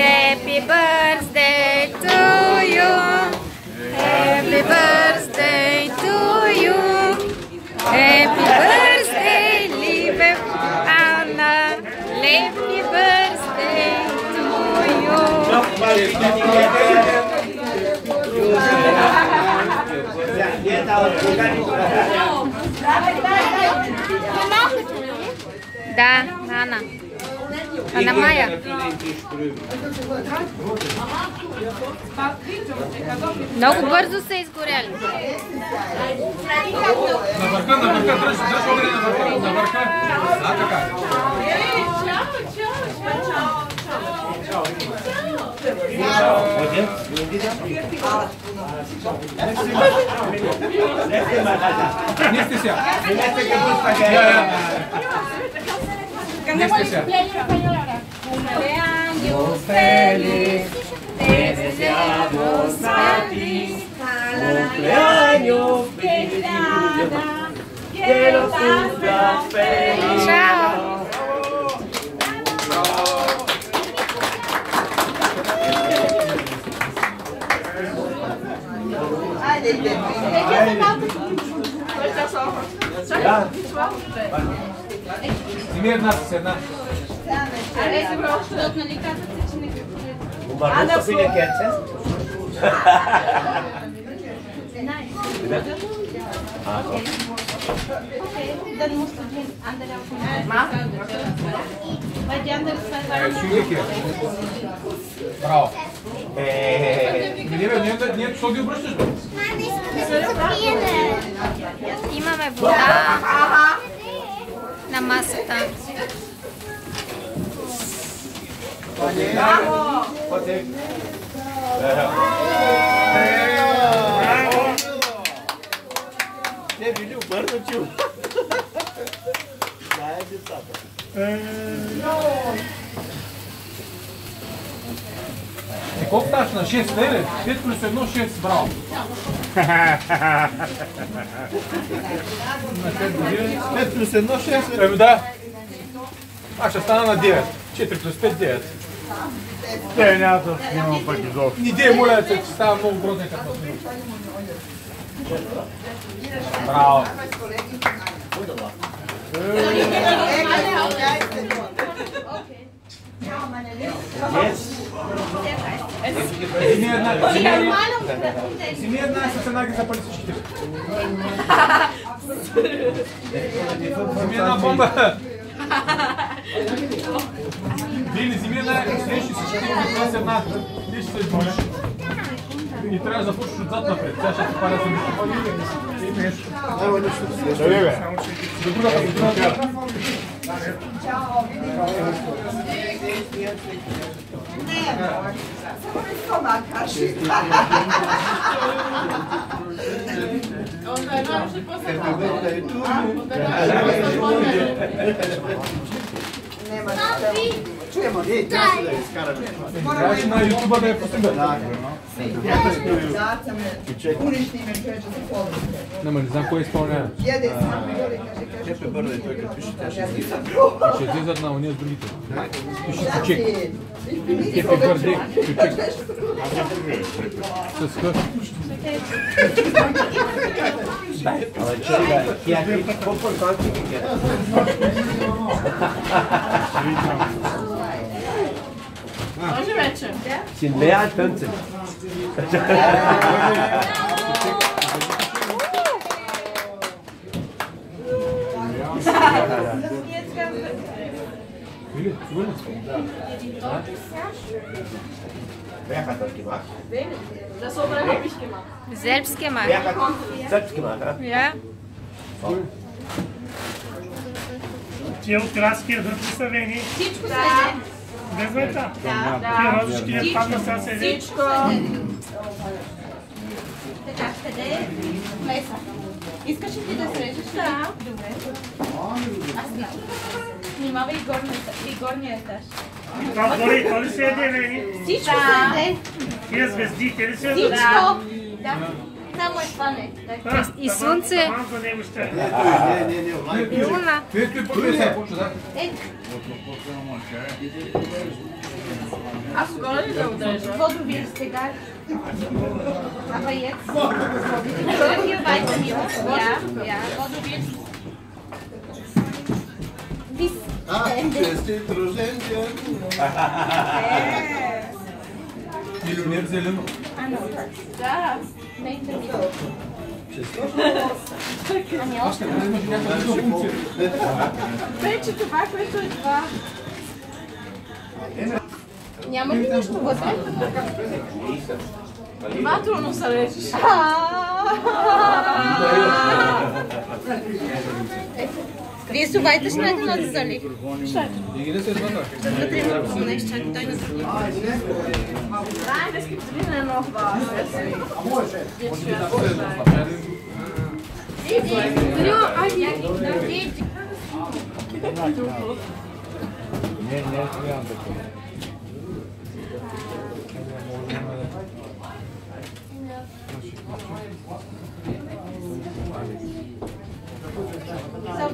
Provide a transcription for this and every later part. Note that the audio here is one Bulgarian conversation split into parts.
Happy birthday to you. Happy birthday to you. Happy birthday, liebe Anna. Happy birthday to you. Да, Ана. Ана Майя. Много бързо са изгоряли. На върха, на върха, дръж, дръж огъня на върха, на върха. А, така. Не сте сега. Я, я. Не сте сега. Cumpleaños feliz, te deseamos feliz. Cumpleaños feliz, que lo cumplas feliz. Chao. Вземи една Zwei waren Чуйте. Браво. Не, не, не, що ги обръщаш? бе? Имаме вода на масата. Били обърнати. Знае децата. Е, колко ставаш на 6, не ли? 5 плюс 1, 6, браво. На 5 години. 5 плюс 1, 6. Еми да. Аз ще стана на 9. 4 плюс 5, 9. Те няма да снимам пък изобщо. Ни дей, моля се, че става много грозен като снимаш. Браво. Вземи една, вземи една. Вземи една и с една ги запали всичките. Вземи една бомба. Ти ще се измориш. И трябва да започнеш отзад напред. Тя ще ти паля за нещо. Дали бе? До другата, до другата. Трябваше на ютуба да я пустим. Нема, не знам кой изпълнява. Ще излизат на уния с другите. Пише кучек. Хепи бърдей, кучек. С хъ. Але чай, бе. Тя ти какво Solche Menschen. Sind mehr als 15. Wer hat das gemacht? Das habe ich gemacht. Selbst gemacht. Wer hat das selbst gemacht? Ja. Cool. Tinha um traço que era para saber, hein? Се. Да, Тия розички не падна сега се. Всичко. Така, къде е меса? Искаш ли ти да срежеш? Да. Добре. Аз не. Внимавай и горния, етаж. Това горе, то ли се еде вени? Всичко се еде. Тия звезди, те ли се ядат? Всичко. Да. I slunce. I luna. Vodu Vodu Vodu Да. Не интервю. Ами още. Вече това, което е това. Няма ли нещо вътре? Внимателно се режеш. Вие сувайте ще найдете на зали. И ги да се двата. Вътре има много нещо, чакай той на зали. Nein, es gibt drinnen noch was. So, wer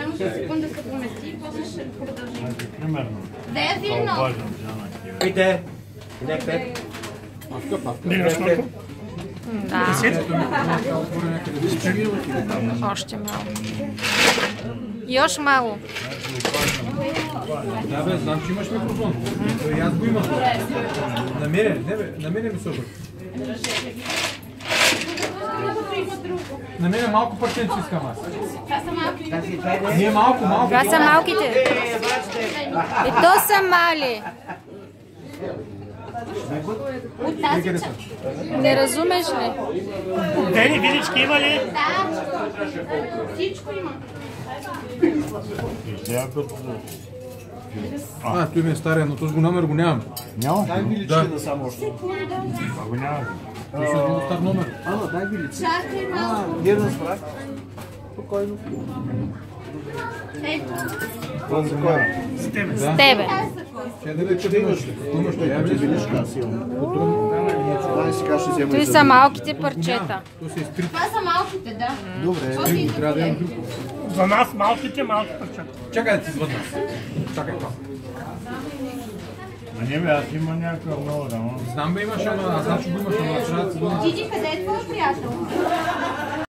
Само за секунда се помести и после ще продължим. примерно. Will noch? Обаждам се на тия. Айде! Нека. Дигаш малко. Да. Още малко. Još malo. Да бе, знам, че имаш микрофон. И аз го имам. На мене, не бе, на мене ми се обърка. На мене малко парченце искам аз. Това са малки. Не, малко, малко. Това са малките. И то са мали. От тази част. Не разумеш ли? Дени, видички има ли? Да. Всичко има. А, той ми е стария, но този го номер го нямам. Няма. Дай виличка да само още. А го няма. Той си много стар номер. Ано, дай виличка. Чакай малко. Не разбрах. Спокойно. Ето. С тебе. С тебе. Той са малките парчета. Това са малките, да. Добре. За нас малките, малки парчета. Чакай да ти звъдна. Чакай това. А не бе, аз има някаква много рано. Знам бе имаш, ама аз знам, че го имаш, ама трябва да. Диди, къде е твой приятел?